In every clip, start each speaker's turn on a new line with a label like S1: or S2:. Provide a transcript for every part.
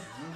S1: Mm-hmm.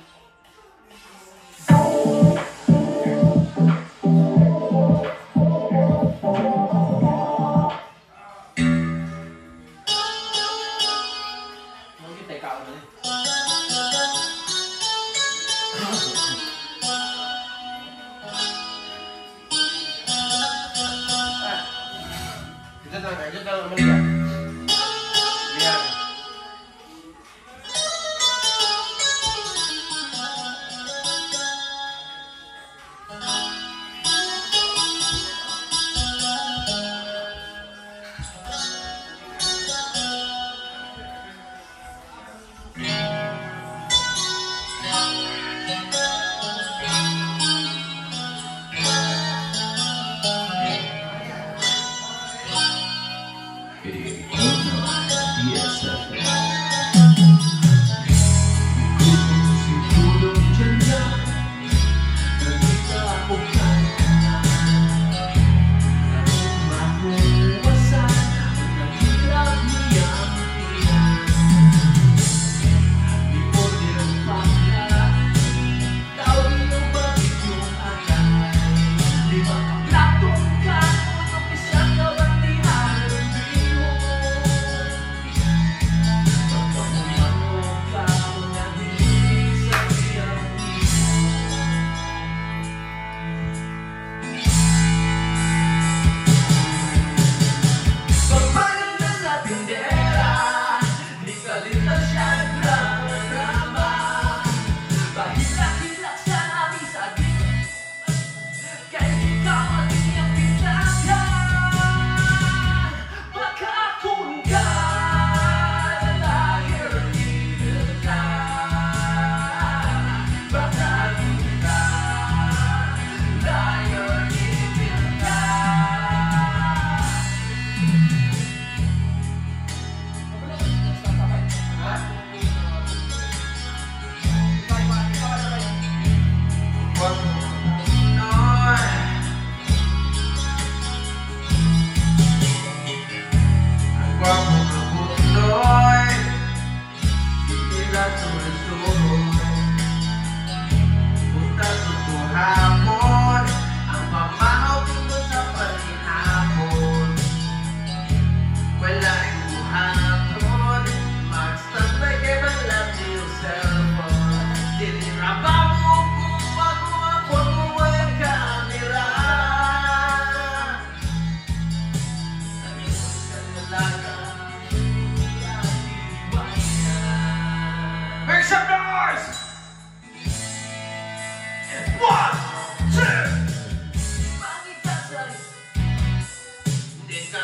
S2: Está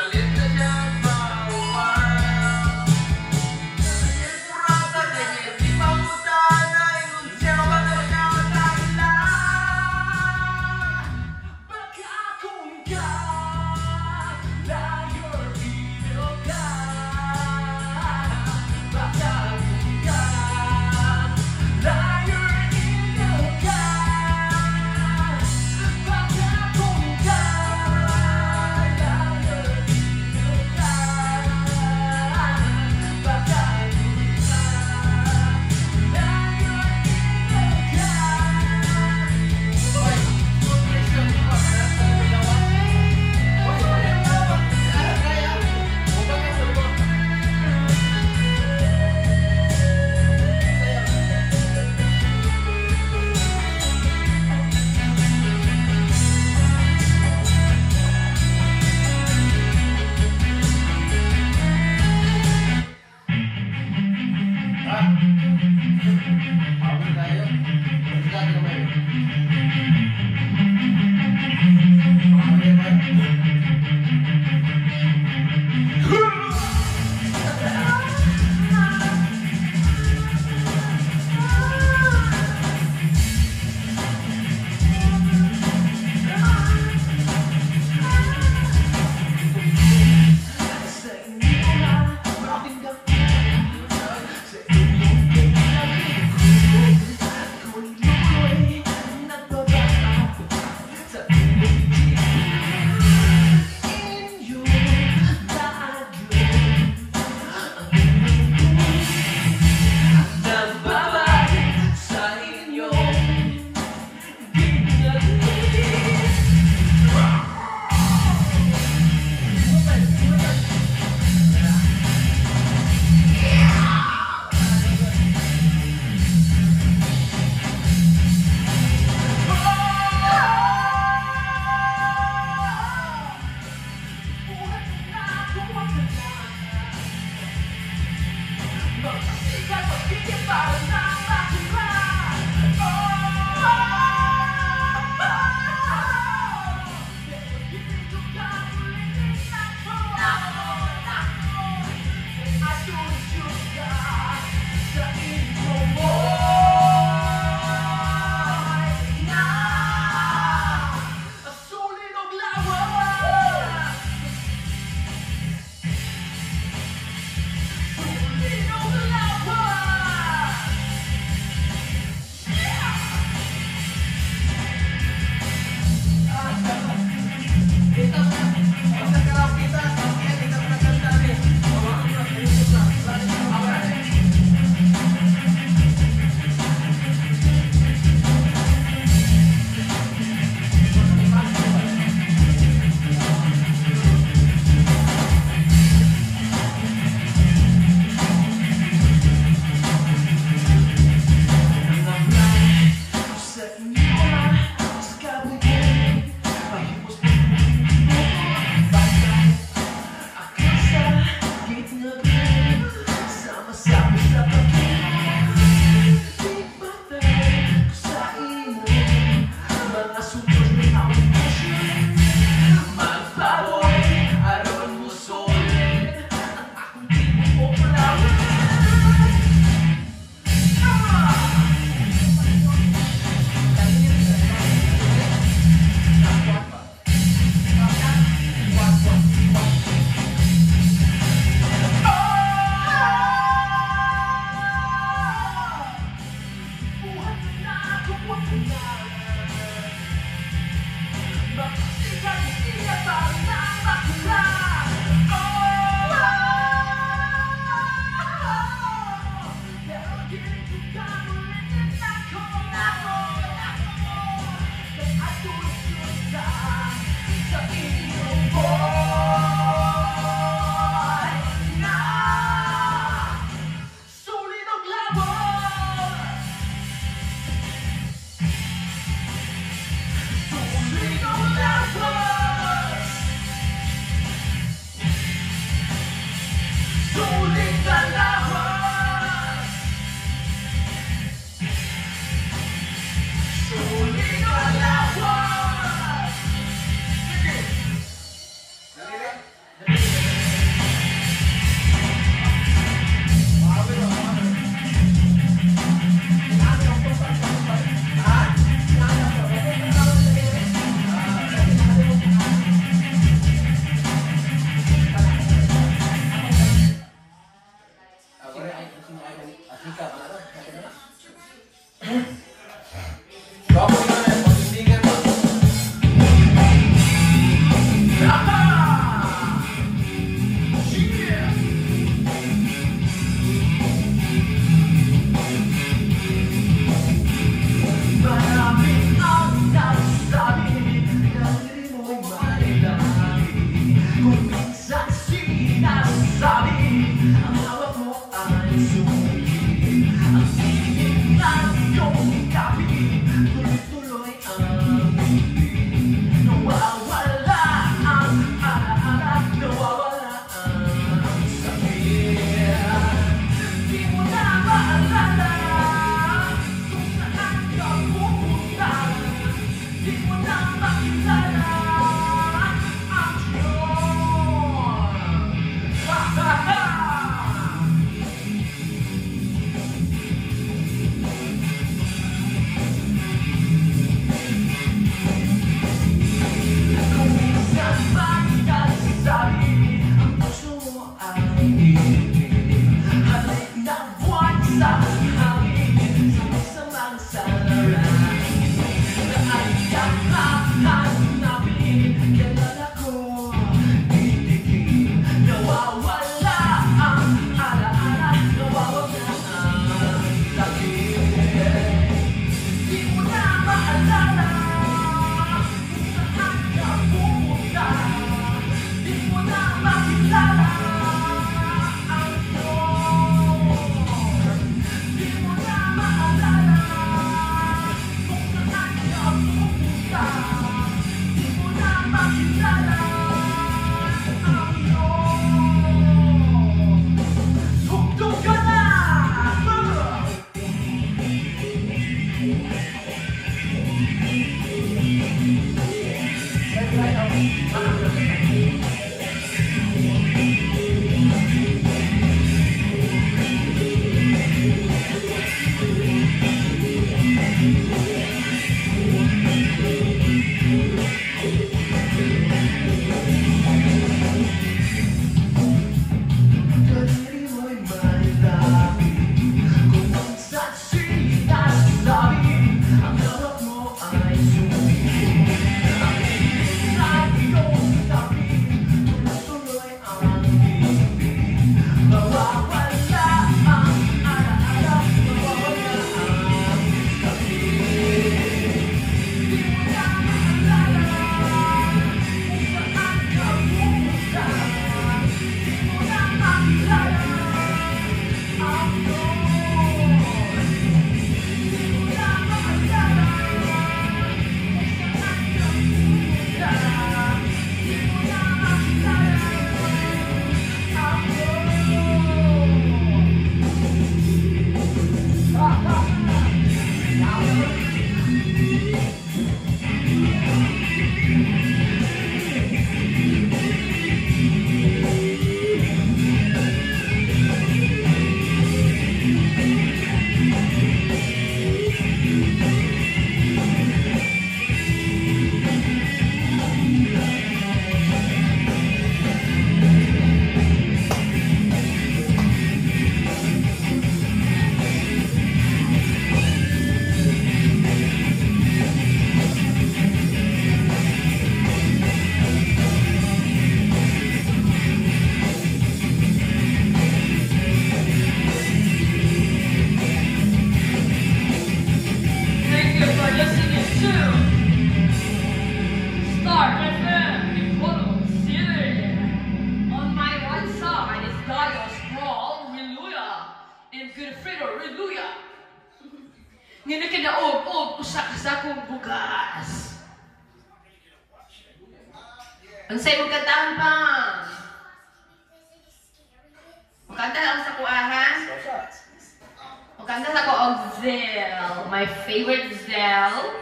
S2: my favorite Zell,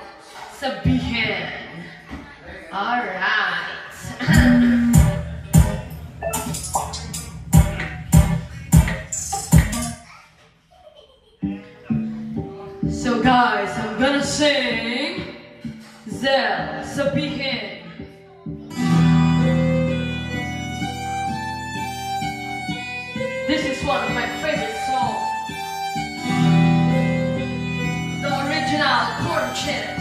S2: Sabian. All right. so guys, I'm gonna sing Zell, Sabian. This is one
S3: fortune.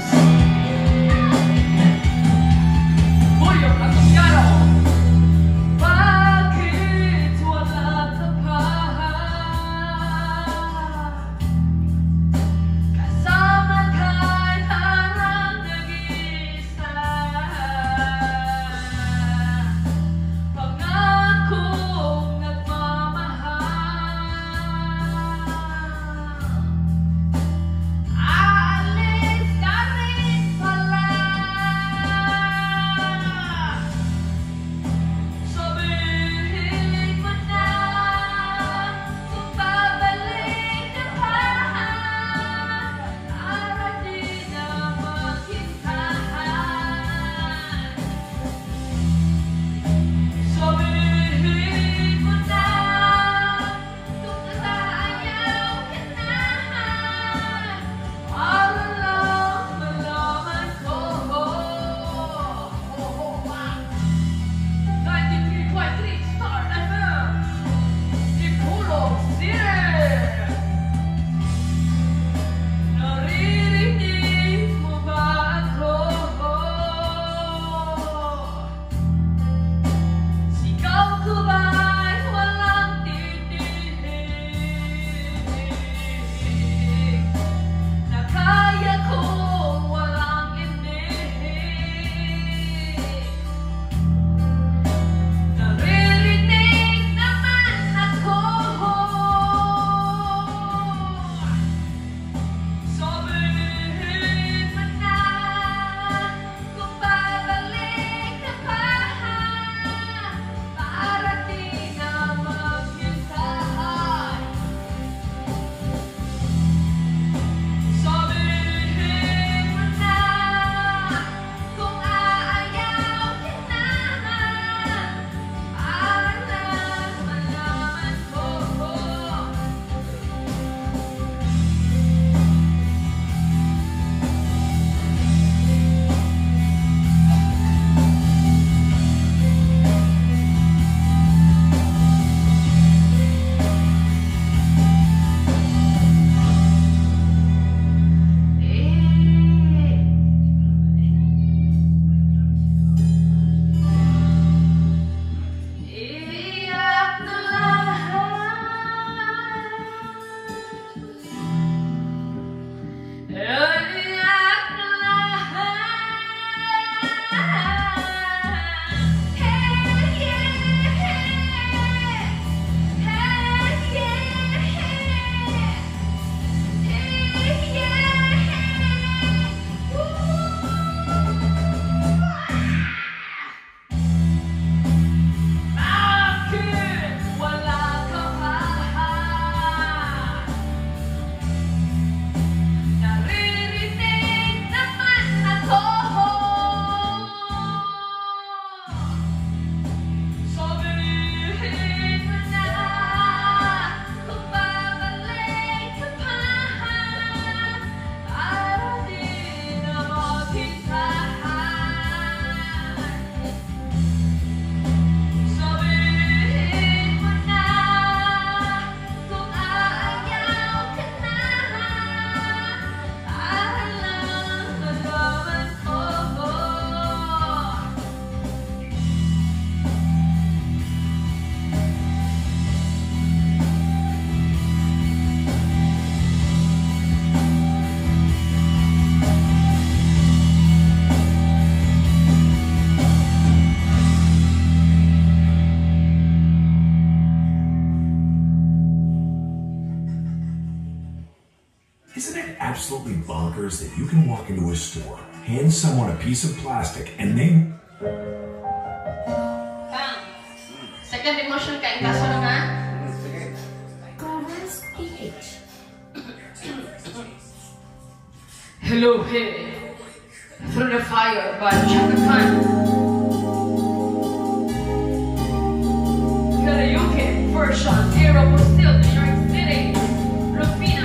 S3: Bonkers that you can walk into a store, hand someone a piece of plastic, and they
S2: Kang, second emotion kain kaso na nga.
S4: Sige.
S5: Covers PH.
S2: Hello, hey. Through the fire by Chaka Khan. Karaoke version, Aeropostale, New York City. Rufina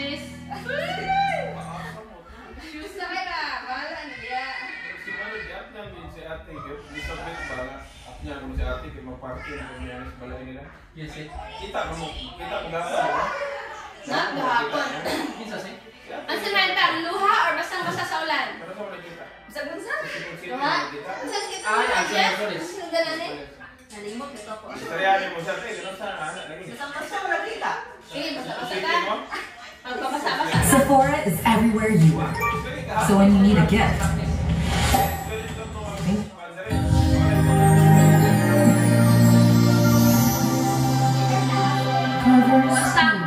S6: Jis. Shoes na
S7: ka
S1: na. Bahala na niya.
S7: Si Mano, si Ate lang din si Ate. Elizabeth ba? At niya kung si Ate, kaya mag-party na kung yan sa balay nila.
S6: Yes, eh.
S7: Kita mo, kita mo gahapon.
S1: Na, gahapon.
S6: Kinsa si? Eh.
S1: Ang simentar, luha or basang-basa sa ulan?
S7: Pero sa ulan kita.
S1: Sa
S7: bunsa?
S1: Luha? Sa kita?
S6: Ah, ang simentar.
S1: Ang gananin? Nalimot na to po.
S7: Istorya ni mo sa tayo, eh. ganun sa anak.
S1: Sa basa-basa kita. Eh, Sige, basa-basa ka.
S2: Sephora is everywhere you are. So when you need a gift, covers.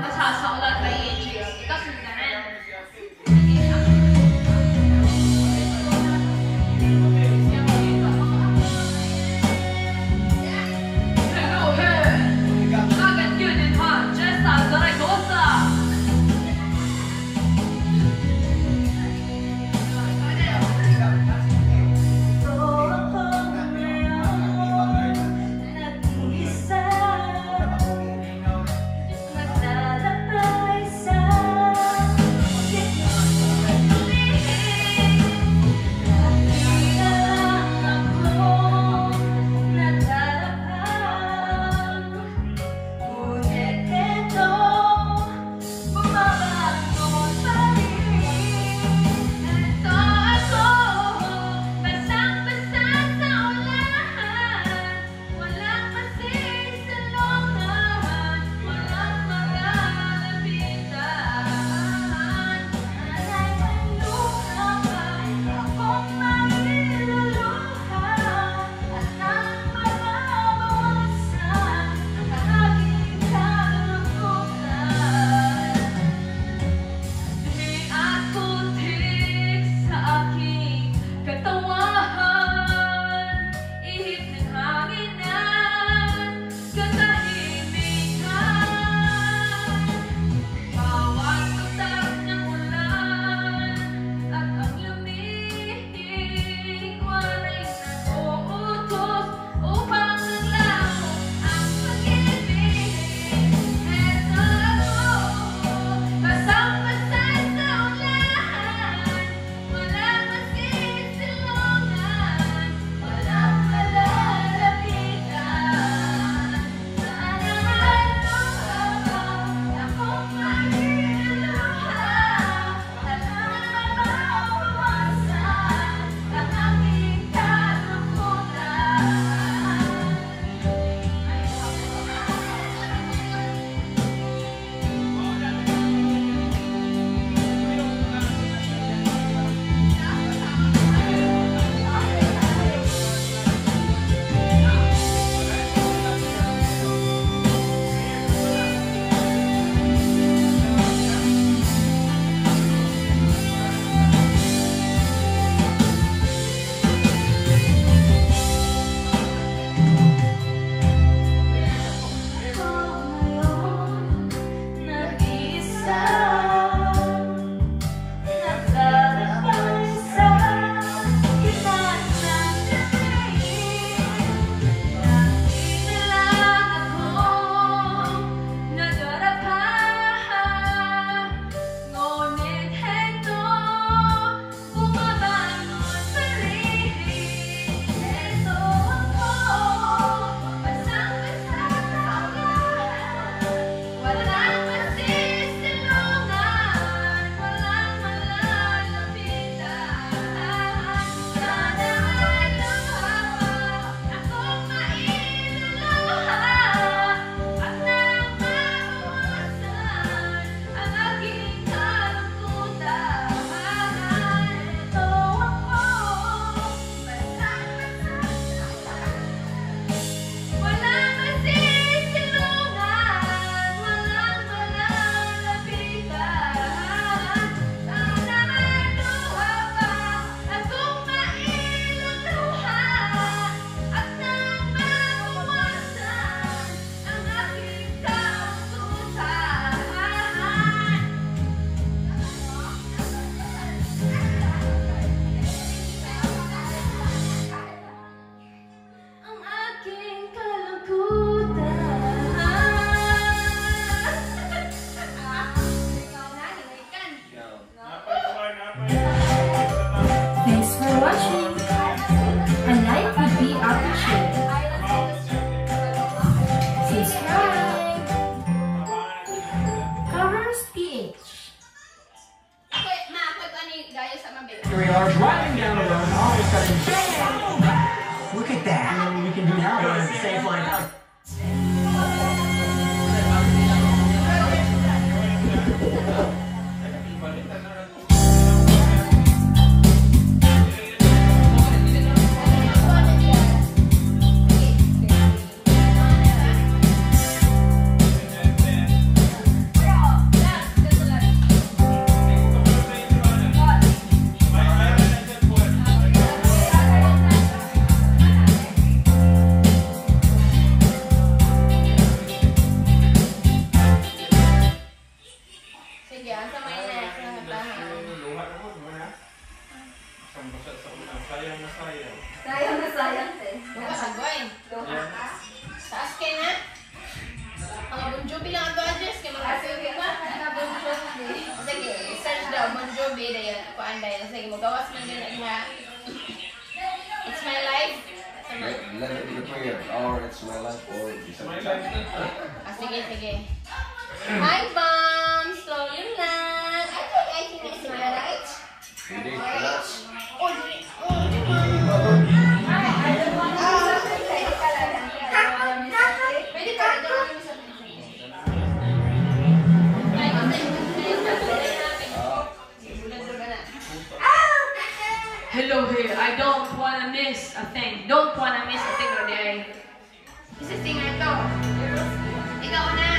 S8: Ikaw na.